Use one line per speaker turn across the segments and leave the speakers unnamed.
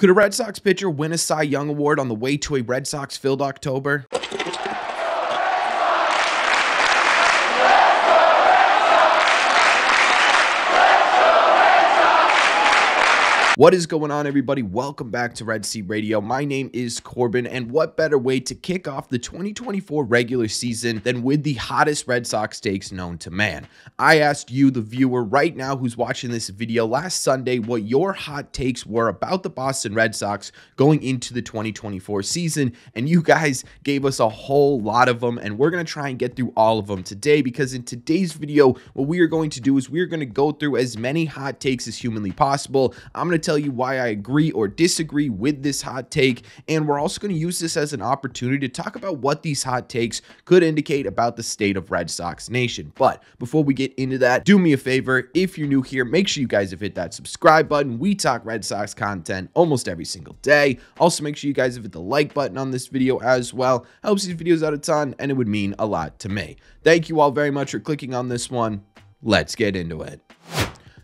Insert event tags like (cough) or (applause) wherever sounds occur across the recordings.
Could a Red Sox pitcher win a Cy Young Award on the way to a Red Sox filled October? What is going on, everybody? Welcome back to Red Seat Radio. My name is Corbin, and what better way to kick off the 2024 regular season than with the hottest Red Sox takes known to man? I asked you, the viewer, right now who's watching this video last Sunday, what your hot takes were about the Boston Red Sox going into the 2024 season, and you guys gave us a whole lot of them, and we're going to try and get through all of them today because in today's video, what we are going to do is we're going to go through as many hot takes as humanly possible. I'm going to tell you why I agree or disagree with this hot take. And we're also going to use this as an opportunity to talk about what these hot takes could indicate about the state of Red Sox Nation. But before we get into that, do me a favor. If you're new here, make sure you guys have hit that subscribe button. We talk Red Sox content almost every single day. Also, make sure you guys have hit the like button on this video as well. Helps these videos out a ton, and it would mean a lot to me. Thank you all very much for clicking on this one. Let's get into it.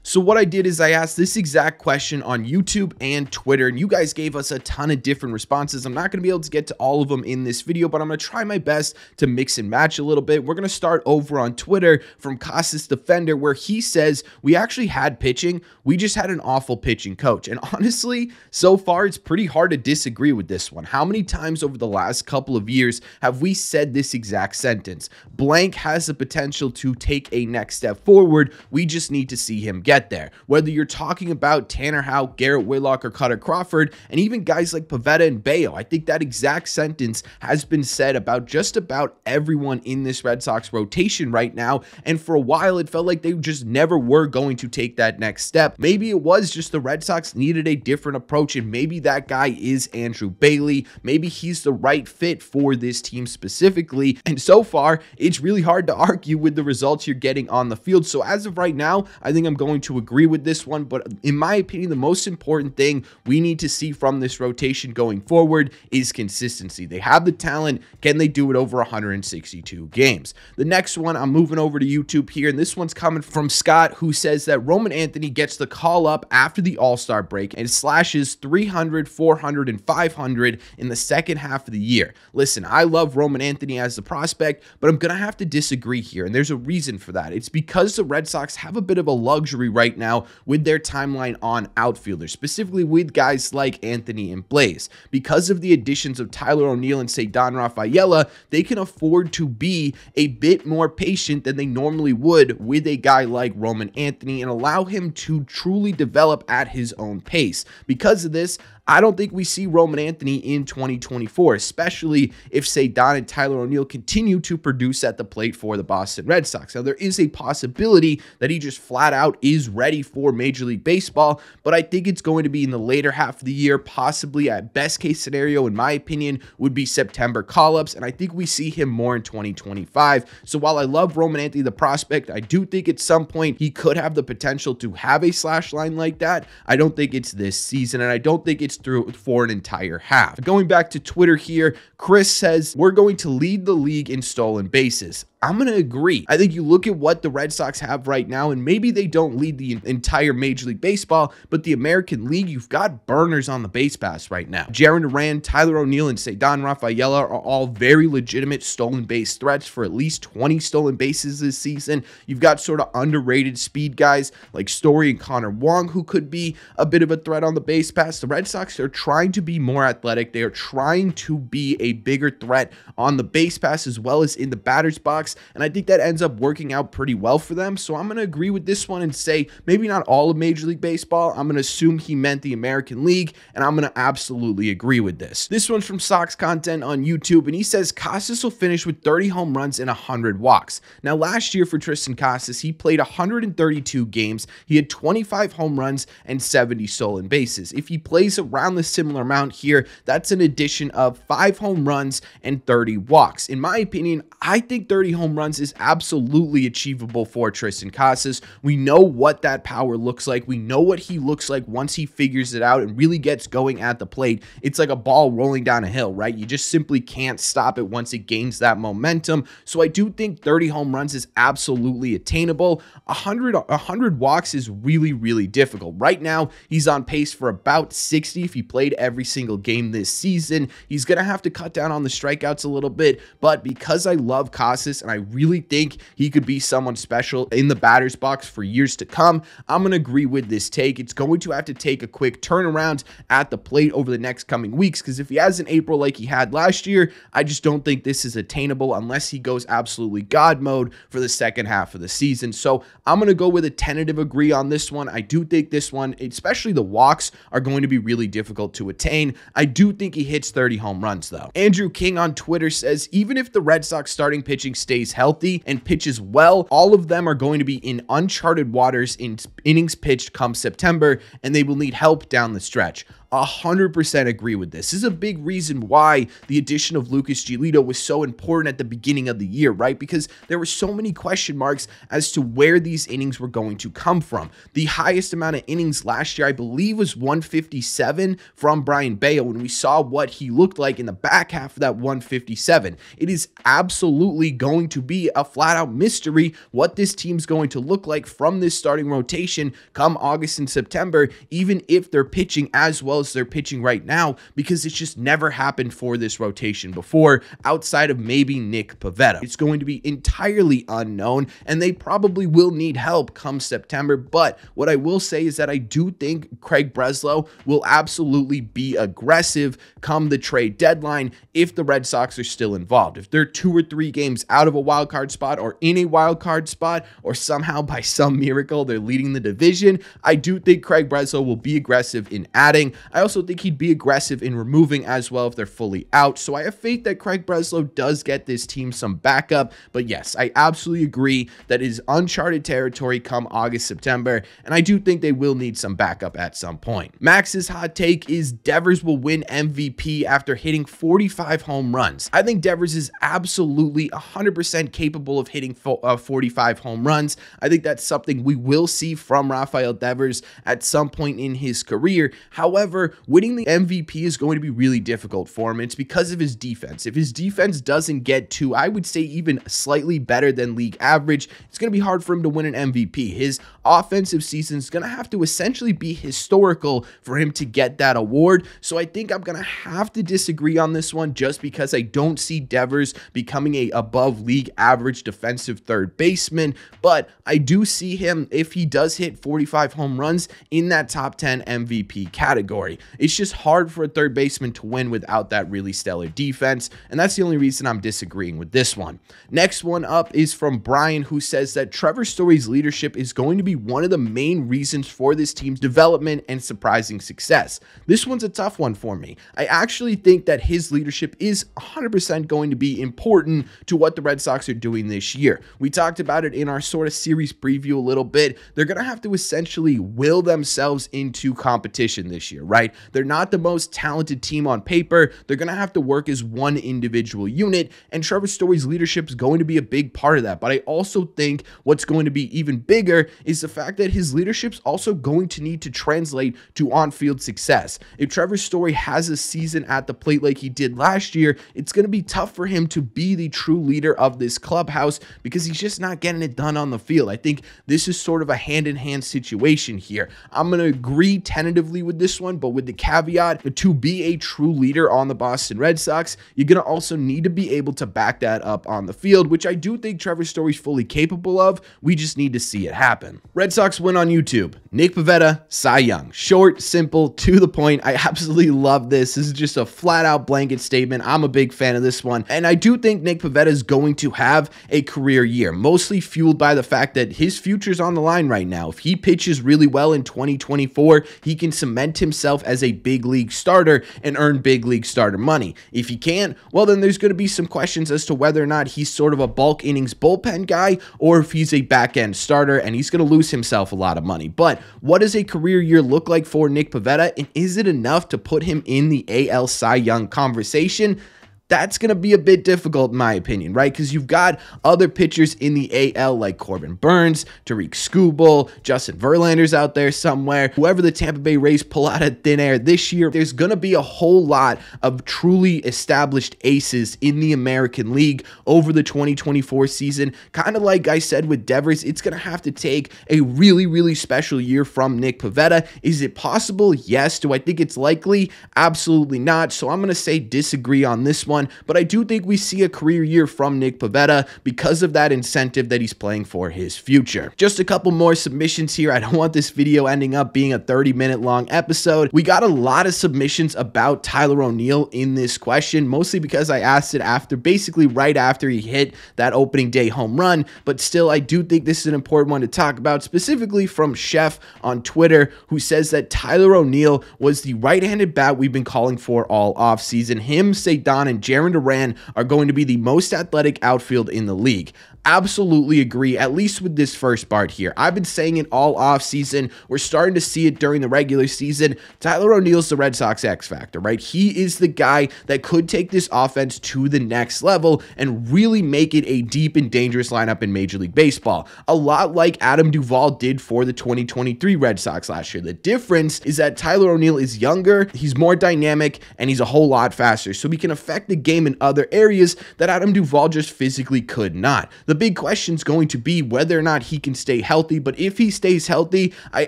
So what I did is I asked this exact question on YouTube and Twitter, and you guys gave us a ton of different responses. I'm not going to be able to get to all of them in this video, but I'm going to try my best to mix and match a little bit. We're going to start over on Twitter from Casas Defender, where he says, we actually had pitching. We just had an awful pitching coach. And (laughs) honestly, so far, it's pretty hard to disagree with this one. How many times over the last couple of years have we said this exact sentence? Blank has the potential to take a next step forward. We just need to see him get get there. Whether you're talking about Tanner Houck, Garrett Whitlock, or Kutter Crawford, and even guys like Pivetta and Bello, I think that exact sentence has been said about just about everyone in this Red Sox rotation right now. And for a while, it felt like they just never were going to take that next step. Maybe it was just the Red Sox needed a different approach, and maybe that guy is Andrew Bailey. Maybe he's the right fit for this team specifically. And so far, it's really hard to argue with the results you're getting on the field. So as of right now, I think I'm going to to agree with this one, but in my opinion, the most important thing we need to see from this rotation going forward is consistency. They have the talent. Can they do it over 162 games? The next one, I'm moving over to YouTube here, and this one's coming from Scott, who says that Roman Anthony gets the call up after the All Star break and slashes 300, 400, and 500 in the second half of the year. Listen, I love Roman Anthony as the prospect, but I'm going to have to disagree here, and there's a reason for that. It's because the Red Sox have a bit of a luxury right now with their timeline on outfielders, specifically with guys like Anthony and Bleis. Because of the additions of Tyler O'Neill and Ceddanne Rafaela, they can afford to be a bit more patient than they normally would with a guy like Roman Anthony and allow him to truly develop at his own pace. Because of this, I don't think we see Roman Anthony in 2024, especially if, Ceddanne and Tyler O'Neill continue to produce at the plate for the Boston Red Sox. Now, there is a possibility that he just flat out is ready for Major League Baseball, but I think it's going to be in the later half of the year, possibly at best case scenario, in my opinion, would be September call ups. And I think we see him more in 2025. So while I love Roman Anthony, the prospect, I do think at some point he could have the potential to have a slash line like that. I don't think it's this season, and I don't think it's through for an entire half. Going back to Twitter here, Chris says, We're going to lead the league in stolen bases. I'm going to agree. I think you look at what the Red Sox have right now, and maybe they don't lead the entire Major League Baseball, but the American League, you've got burners on the base pass right now. Jarren Duran, Tyler O'Neill, and Ceddanne Rafaela are all very legitimate stolen base threats for at least 20 stolen bases this season. You've got sort of underrated speed guys like Story and Connor Wong, who could be a bit of a threat on the base pass. The Red Sox are trying to be more athletic. They are trying to be a bigger threat on the base pass as well as in the batter's box. And I think that ends up working out pretty well for them. So I'm going to agree with this one and say maybe not all of Major League Baseball. I'm going to assume he meant the American League. And I'm going to absolutely agree with this. This one's from Sox Content on YouTube. And he says Casas will finish with 30 home runs and 100 walks. Now, last year for Triston Casas, he played 132 games. He had 25 home runs and 70 stolen bases. If he plays around the similar amount here, that's an addition of five home runs and 30 walks. In my opinion, I think 30 home runs is absolutely achievable for Triston Casas. We know what that power looks like. We know what he looks like once he figures it out and really gets going at the plate. It's like a ball rolling down a hill, right? You just simply can't stop it once it gains that momentum. So I do think 30 home runs is absolutely attainable. 100 100 walks is really really difficult. Right now, he's on pace for about 60 if he played every single game this season. He's going to have to cut down on the strikeouts a little bit, but because I love Casas and I really think he could be someone special in the batter's box for years to come, I'm going to agree with this take. It's going to have to take a quick turnaround at the plate over the next coming weeks because if he has an April like he had last year, I just don't think this is attainable unless he goes absolutely God mode for the second half of the season. So I'm going to go with a tentative agree on this one. I do think this one, especially the walks, are going to be really difficult to attain. I do think he hits 30 home runs though. Andrew King on Twitter says even if the Red Sox starting pitching stays healthy and pitches well, all of them are going to be in uncharted waters in innings pitched come September, and they will need help down the stretch. 100% agree with this. This is a big reason why the addition of Lucas Giolito was so important at the beginning of the year, right? Because there were so many question marks as to where these innings were going to come from. The highest amount of innings last year, I believe, was 157 from Brayan Bello when we saw what he looked like in the back half of that 157. It is absolutely going to be a flat out mystery what this team's going to look like from this starting rotation come August and September, even if they're pitching as well as they're pitching right now because it's just never happened for this rotation before outside of maybe Nick Pivetta. It's going to be entirely unknown and they probably will need help come September. But what I will say is that I do think Craig Breslow will absolutely be aggressive come the trade deadline if the Red Sox are still involved. If they're two or three games out of a wild card spot or in a wild card spot or somehow by some miracle they're leading the division, I do think Craig Breslow will be aggressive in adding. I also think he'd be aggressive in removing as well if they're fully out. So I have faith that Craig Breslow does get this team some backup. But yes, I absolutely agree that is uncharted territory come August, September. And I do think they will need some backup at some point. Max's hot take is Devers will win MVP after hitting 45 home runs. I think Devers is absolutely 100% capable of hitting uh, 45 home runs. I think that's something we will see from Rafael Devers at some point in his career. However, However, winning the MVP is going to be really difficult for him. It's because of his defense. If his defense doesn't get to, I would say, even slightly better than league average, it's going to be hard for him to win an MVP. His offensive season is going to have to essentially be historical for him to get that award. So I think I'm going to have to disagree on this one just because I don't see Devers becoming a above league average defensive third baseman, but I do see him if he does hit 45 home runs in that top 10 MVP category category. It's just hard for a third baseman to win without that really stellar defense, and that's the only reason I'm disagreeing with this one. Next one up is from Brian, who says that Trevor Story's leadership is going to be one of the main reasons for this team's development and surprising success. This one's a tough one for me. I actually think that his leadership is 100% going to be important to what the Red Sox are doing this year. We talked about it in our sort of series preview a little bit. They're going to have to essentially will themselves into competition this year, right? They're not the most talented team on paper. They're going to have to work as one individual unit, and Trevor Story's leadership is going to be a big part of that. But I also think what's going to be even bigger is the fact that his leadership's also going to need to translate to on field success. If Trevor Story has a season at the plate like he did last year, it's going to be tough for him to be the true leader of this clubhouse because he's just not getting it done on the field. I think this is sort of a hand in hand situation here. I'm going to agree tentatively with this one but with the caveat to be a true leader on the Boston Red Sox, you're going to also need to be able to back that up on the field, which I do think Trevor Story's fully capable of. We just need to see it happen. Red Sox win on YouTube. Nick Pivetta, Cy Young. Short, simple, to the point. I absolutely love this. This is just a flat out blanket statement. I'm a big fan of this one. And I do think Nick Pivetta is going to have a career year, mostly fueled by the fact that his future's on the line right now. If he pitches really well in 2024, he can cement himself as a big league starter and earn big league starter money. If he can't, well, then there's going to be some questions as to whether or not he's sort of a bulk innings bullpen guy or if he's a back end starter and he's going to lose himself a lot of money. But what does a career year look like for Nick Pivetta? And is it enough to put him in the AL Cy Young conversation? That's going to be a bit difficult in my opinion, right? Because you've got other pitchers in the AL like Corbin Burnes, Tarik Skubal, Justin Verlander's out there somewhere. Whoever the Tampa Bay Rays pull out of thin air this year, there's going to be a whole lot of truly established aces in the American League over the 2024 season. Kind of like I said with Devers, it's going to have to take a really, really special year from Nick Pivetta. Is it possible? Yes. Do I think it's likely? Absolutely not. So I'm going to say disagree on this one one, but I do think we see a career year from Nick Pivetta because of that incentive that he's playing for his future. Just a couple more submissions here. I don't want this video ending up being a 30 minute long episode. We got a lot of submissions about Tyler O'Neill in this question, mostly because I asked it after basically right after he hit that opening day home run, but still I do think this is an important one to talk about, specifically from Chef on Twitter, who says that Tyler O'Neill was the right-handed bat we've been calling for all offseason. Him, Ceddanne, and Jarren Duran are going to be the most athletic outfield in the league absolutely agree, at least with this first part here. I've been saying it all off season. We're starting to see it during the regular season. Tyler O'Neill's the Red Sox X Factor, right? He is the guy that could take this offense to the next level and really make it a deep and dangerous lineup in Major League Baseball. A lot like Adam Duvall did for the 2023 Red Sox last year. The difference is that Tyler O'Neill is younger, he's more dynamic, and he's a whole lot faster. So he can affect the game in other areas that Adam Duvall just physically could not. The big question is going to be whether or not he can stay healthy. But if he stays healthy, I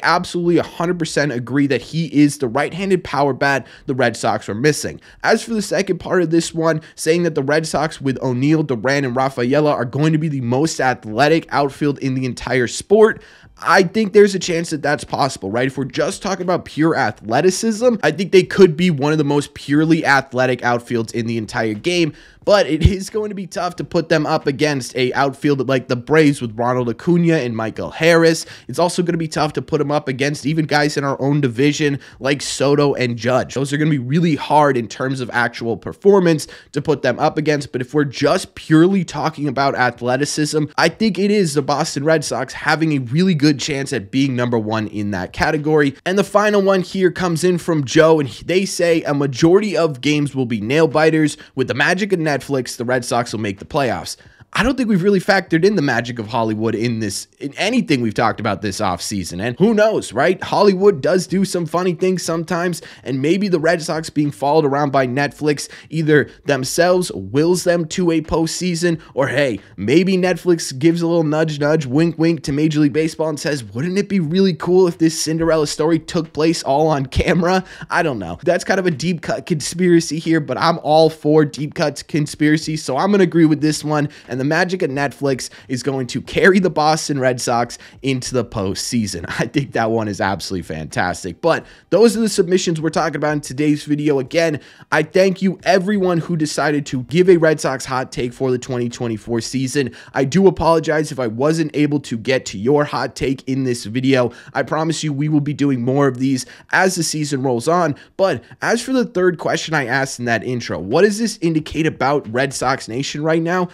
absolutely 100% agree that he is the right handed power bat the Red Sox are missing. As for the second part of this one, saying that the Red Sox with O'Neill, Duran, and Rafaela are going to be the most athletic outfield in the entire sport, I think there's a chance that that's possible, right? If we're just talking about pure athleticism, I think they could be one of the most purely athletic outfields in the entire game but it is going to be tough to put them up against a outfield like the Braves with Ronald Acuna and Michael Harris. It's also going to be tough to put them up against even guys in our own division like Soto and Judge. Those are going to be really hard in terms of actual performance to put them up against. But if we're just purely talking about athleticism, I think it is the Boston Red Sox having a really good chance at being number one in that category. And the final one here comes in from Joe, and they say a majority of games will be nail biters with the magic of net Netflix, the Red Sox will make the playoffs. I don't think we've really factored in the magic of Hollywood in this in anything we've talked about this offseason. And who knows, right? Hollywood does do some funny things sometimes, and maybe the Red Sox being followed around by Netflix either themselves wills them to a postseason, or hey, maybe Netflix gives a little nudge nudge, wink wink to Major League Baseball and says, wouldn't it be really cool if this Cinderella story took place all on camera? I don't know. That's kind of a deep cut conspiracy here, but I'm all for deep cuts conspiracy, so I'm gonna agree with this one. And and the magic of Netflix is going to carry the Boston Red Sox into the postseason. (laughs) I think that one is absolutely fantastic. But those are the submissions we're talking about in today's video. Again, I thank you everyone who decided to give a Red Sox hot take for the 2024 season. I do apologize if I wasn't able to get to your hot take in this video. I promise you we will be doing more of these as the season rolls on. But as for the third question I asked in that intro, what does this indicate about Red Sox Nation right now?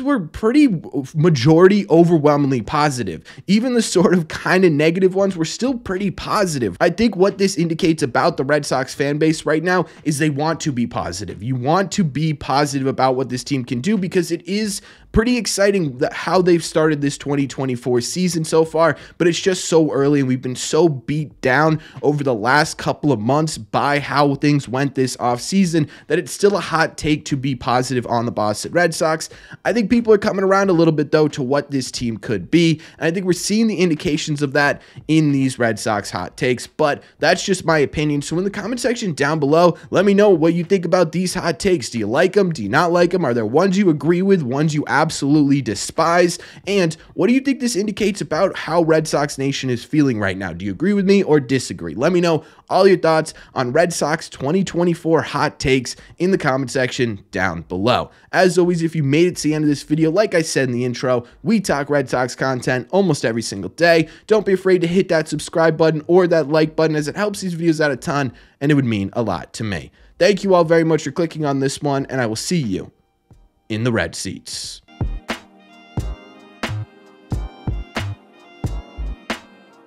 These were pretty majority overwhelmingly positive. Even the sort of kind of negative ones were still pretty positive. I think what this indicates about the Red Sox fan base right now is they want to be positive. You want to be positive about what this team can do because it is pretty exciting how they've started this 2024 season so far, but it's just so early and we've been so beat down over the last couple of months by how things went this offseason that it's still a hot take to be positive on the Boston Red Sox. I think people are coming around a little bit though to what this team could be, and I think we're seeing the indications of that in these Red Sox hot takes, but that's just my opinion. So in the comment section down below, let me know what you think about these hot takes. Do you like them? Do you not like them? Are there ones you agree with, ones you absolutely despise? And what do you think this indicates about how Red Sox Nation is feeling right now? Do you agree with me or disagree? Let me know all your thoughts on Red Sox 2024 hot takes in the comment section down below. As always, if you made it to the end of this video, like I said in the intro, we talk Red Sox content almost every single day. Don't be afraid to hit that subscribe button or that like button as it helps these videos out a ton and it would mean a lot to me. Thank you all very much for clicking on this one, and I will see you in the red seats.